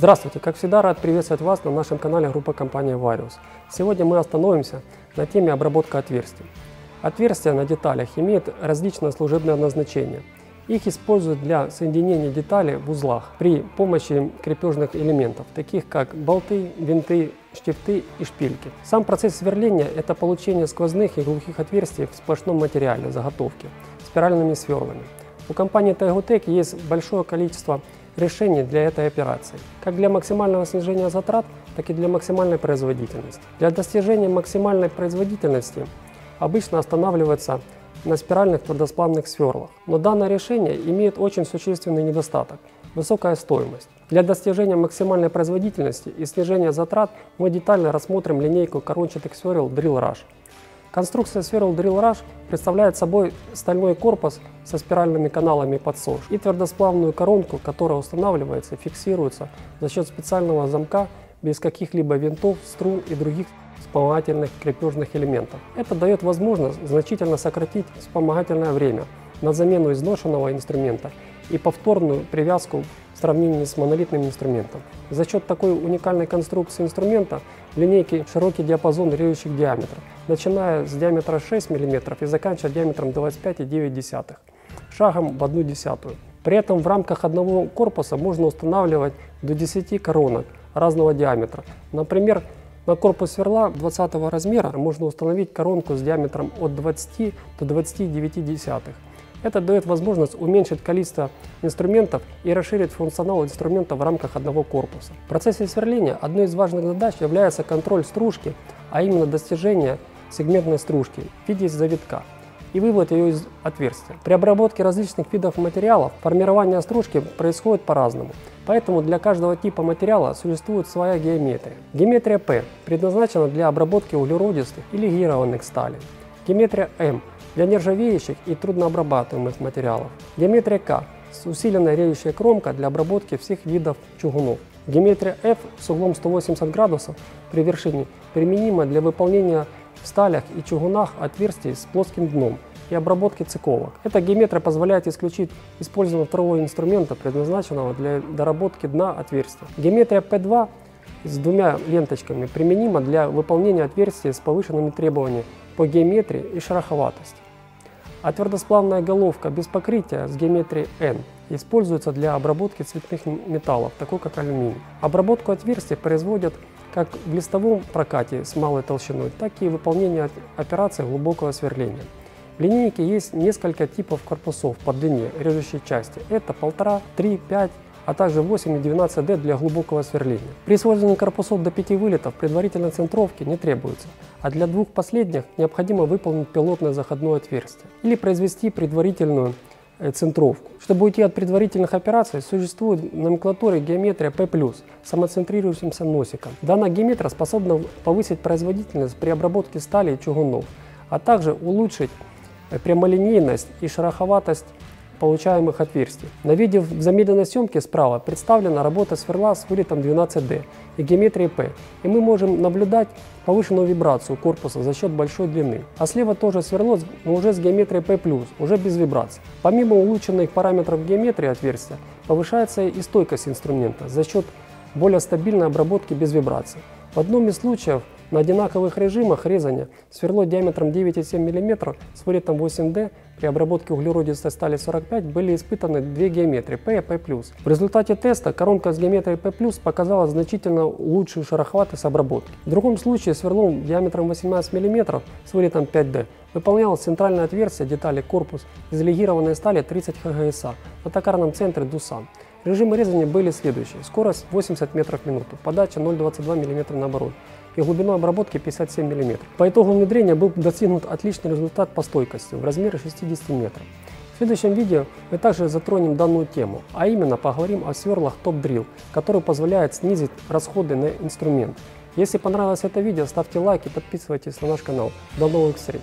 Здравствуйте! Как всегда, рад приветствовать вас на нашем канале группа компании Varius. Сегодня мы остановимся на теме обработка отверстий. Отверстия на деталях имеют различное служебное назначение. Их используют для соединения деталей в узлах при помощи крепежных элементов, таких как болты, винты, штифты и шпильки. Сам процесс сверления – это получение сквозных и глухих отверстий в сплошном материале заготовки спиральными сверлами. У компании Taigotech есть большое количество решений для этой операции, как для максимального снижения затрат, так и для максимальной производительности. Для достижения максимальной производительности обычно останавливается на спиральных твердосплавных сверлах, но данное решение имеет очень существенный недостаток – высокая стоимость. Для достижения максимальной производительности и снижения затрат мы детально рассмотрим линейку корончатых сверл Drill Rush – Конструкция Swirl Drill Rush представляет собой стальной корпус со спиральными каналами под СОЖ и твердосплавную коронку, которая устанавливается и фиксируется за счет специального замка без каких-либо винтов, струн и других вспомогательных крепежных элементов. Это дает возможность значительно сократить вспомогательное время на замену изношенного инструмента и повторную привязку в сравнении с монолитным инструментом. За счет такой уникальной конструкции инструмента в линейке широкий диапазон режущих диаметров, начиная с диаметра 6 мм и заканчивая диаметром 25,9, шагом в 1 десятую. При этом в рамках одного корпуса можно устанавливать до 10 коронок разного диаметра. Например, на корпус сверла 20 размера можно установить коронку с диаметром от 20 до 29 это дает возможность уменьшить количество инструментов и расширить функционал инструмента в рамках одного корпуса. В процессе сверления одной из важных задач является контроль стружки, а именно достижение сегментной стружки в виде завитка и вывод ее из отверстия. При обработке различных видов материалов формирование стружки происходит по-разному, поэтому для каждого типа материала существует своя геометрия. Геометрия P предназначена для обработки углеродистых или гированных сталей. Геометрия М для нержавеющих и труднообрабатываемых материалов. Геометрия К с усиленной реющей кромка для обработки всех видов чугунов. Геометрия F с углом 180 градусов при вершине применима для выполнения в сталях и чугунах отверстий с плоским дном и обработки циковок. Эта геометрия позволяет исключить использование второго инструмента, предназначенного для доработки дна отверстия. Геометрия P2 с двумя ленточками применима для выполнения отверстия с повышенными требованиями по геометрии и шероховатости. А твердосплавная головка без покрытия с геометрией N используется для обработки цветных металлов, такой как алюминий. Обработку отверстий производят как в листовом прокате с малой толщиной, так и выполнение операций глубокого сверления. В линейке есть несколько типов корпусов по длине режущей части. Это 1,5, 3, 5, а также 8 и 12D для глубокого сверления. При использовании корпусов до 5 вылетов предварительной центровки не требуется, а для двух последних необходимо выполнить пилотное заходное отверстие или произвести предварительную э, центровку. Чтобы уйти от предварительных операций, существует в номенклатуре геометрия P+, самоцентрирующимся носиком. Данная геометрия способна повысить производительность при обработке стали и чугунов, а также улучшить э, прямолинейность и шероховатость получаемых отверстий. На видео в замедленной съемке справа представлена работа сверла с вылетом 12D и геометрией P, и мы можем наблюдать повышенную вибрацию корпуса за счет большой длины. А слева тоже сверло, но уже с геометрией P+, уже без вибраций. Помимо улучшенных параметров геометрии отверстия, повышается и стойкость инструмента за счет более стабильной обработки без вибраций. В одном из случаев на одинаковых режимах резания сверло диаметром 9,7 мм с вылетом 8D при обработке углеродистой стали 45 были испытаны две геометрии P и P+. В результате теста коронка с геометрией P+, показала значительно лучшую шероховатость обработки. В другом случае сверлом диаметром 18 мм с вылетом 5D выполнялось центральное отверстие детали корпус из легированной стали 30 ХГСА на токарном центре Дусан. Режимы резания были следующие. Скорость 80 метров в минуту, подача 0,22 мм на оборот и глубину обработки 57 мм. По итогу внедрения был достигнут отличный результат по стойкости в размере 60 метров. В следующем видео мы также затронем данную тему, а именно поговорим о сверлах Top Drill, который позволяет снизить расходы на инструмент. Если понравилось это видео, ставьте лайк и подписывайтесь на наш канал. До новых встреч!